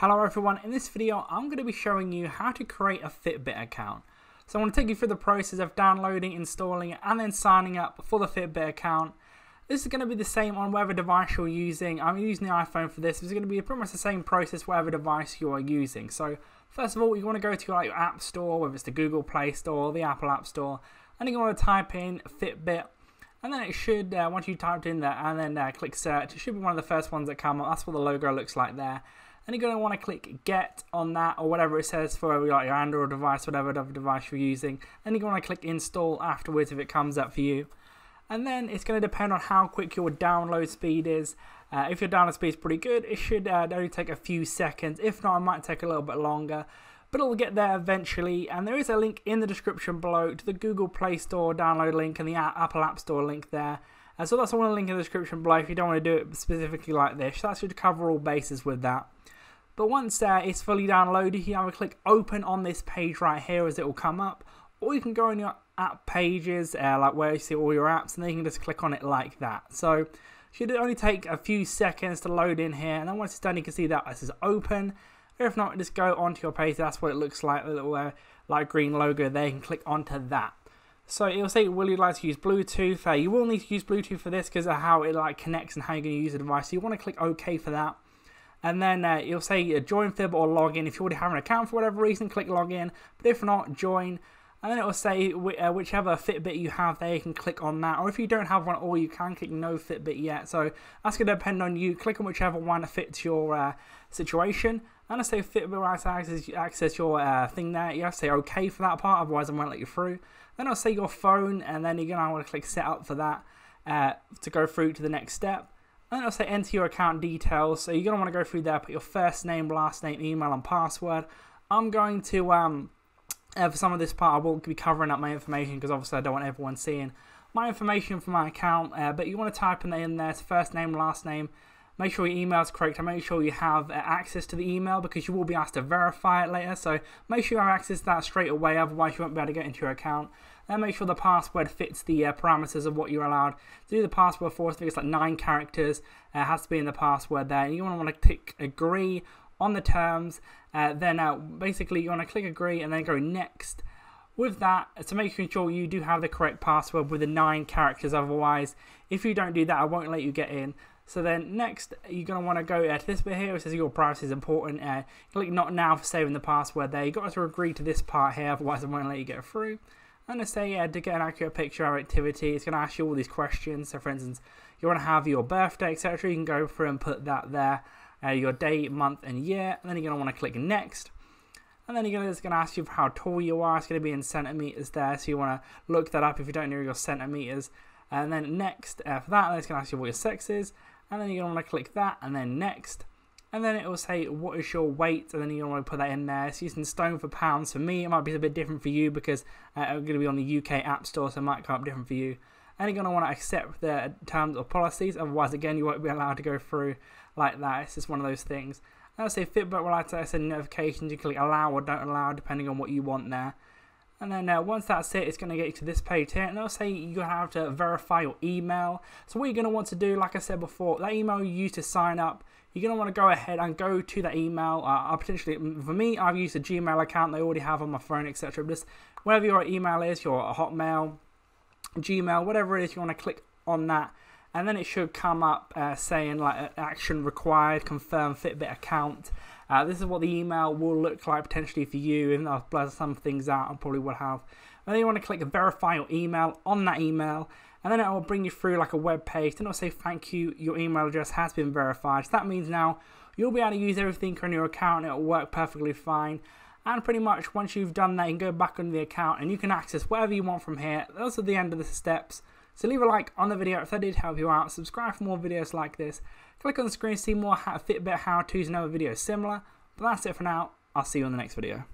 Hello everyone, in this video I'm going to be showing you how to create a Fitbit account. So I want to take you through the process of downloading, installing and then signing up for the Fitbit account. This is going to be the same on whatever device you're using. I'm using the iPhone for this. It's going to be pretty much the same process whatever device you are using. So first of all you want to go to like your app store, whether it's the Google Play Store or the Apple App Store and you want to type in Fitbit and then it should, uh, once you typed in there and then uh, click search, it should be one of the first ones that come up. That's what the logo looks like there and you're going to want to click get on that or whatever it says for like your Android device, whatever device you're using. And you're going to click install afterwards if it comes up for you. And then it's going to depend on how quick your download speed is. Uh, if your download speed is pretty good, it should uh, only take a few seconds. If not, it might take a little bit longer. But it'll get there eventually. And there is a link in the description below to the Google Play Store download link and the Apple App Store link there. Uh, so that's one link in the description below if you don't want to do it specifically like this. That should cover all bases with that. But once uh, it's fully downloaded, you have to click open on this page right here as it will come up. Or you can go on your app pages, uh, like where you see all your apps, and then you can just click on it like that. So should only take a few seconds to load in here, and then once it's done, you can see that this is open. If not, just go onto your page. That's what it looks like, the little uh, green logo there. You can click onto that. So it'll say, will you like to use Bluetooth? Uh, you will need to use Bluetooth for this because of how it like connects and how you're going to use the device. So you want to click OK for that and then uh, you'll say uh, join Fitbit or log in. If you already have an account for whatever reason, click log in. But if not, join. And then it will say uh, whichever Fitbit you have there, you can click on that. Or if you don't have one or you can click no Fitbit yet. So that's going to depend on you. Click on whichever one fits your uh, situation. And I say Fitbit access, access your uh, thing there. You have to say OK for that part, otherwise I won't let you through. Then I'll say your phone, and then you're going to want to click set up for that uh, to go through to the next step. And it'll say enter your account details. So you're going to want to go through there, put your first name, last name, email, and password. I'm going to, um, uh, for some of this part, I won't be covering up my information because obviously I don't want everyone seeing my information for my account. Uh, but you want to type in there, first name, last name. Make sure your email is correct and make sure you have uh, access to the email because you will be asked to verify it later. So make sure you have access to that straight away, otherwise you won't be able to get into your account. Then make sure the password fits the uh, parameters of what you're allowed to do the password for. I think it's like nine characters. Uh, has to be in the password there. And you want to want to click agree on the terms. Uh, then uh, basically you want to click agree and then go next. With that, to make sure you do have the correct password with the nine characters. Otherwise, if you don't do that, I won't let you get in. So then next, you're going to want to go uh, to this bit here. It says your privacy is important. Uh, click not now for saving the password there. You've got to agree to this part here, otherwise I won't let you get through. I'm going to say, yeah, to get an accurate picture of activity, it's going to ask you all these questions. So, for instance, you want to have your birthday, etc. You can go through and put that there, uh, your day, month, and year. And then you're going to want to click next. And then you're to, it's going to ask you for how tall you are. It's going to be in centimeters there. So, you want to look that up if you don't know your centimeters. And then next, uh, for that, it's going to ask you what your sex is. And then you're going to want to click that and then next. And then it will say what is your weight? And then you're going to want to put that in there. It's using stone for pounds. For me it might be a bit different for you because uh, it's going to be on the UK app store so it might come up different for you. And you're going to want to accept the terms or policies otherwise again you won't be allowed to go through like that. It's just one of those things. And I'll say Fitbit will I said notifications. You click allow or don't allow depending on what you want there and then uh, once that's it, it's going to get you to this page here. And it'll say you're going to have to verify your email. So what you're going to want to do, like I said before, that email you use to sign up, you're going to want to go ahead and go to that email. Uh, potentially, for me, I've used a Gmail account they already have on my phone, etc. But Just whatever your email is, your Hotmail, Gmail, whatever it is, you want to click on that. And then it should come up uh, saying like action required, confirm Fitbit account. Uh, this is what the email will look like potentially for you. Even though I've blurred some things out, I probably would have. And then you want to click verify your email on that email. And then it will bring you through like a web page. Then it'll say thank you, your email address has been verified. So that means now you'll be able to use everything on your account and it'll work perfectly fine. And pretty much once you've done that, you can go back on the account and you can access whatever you want from here. Those are the end of the steps. So leave a like on the video if that did help you out. Subscribe for more videos like this. Click on the screen to see more Fitbit how-tos and other videos similar. But that's it for now. I'll see you in the next video.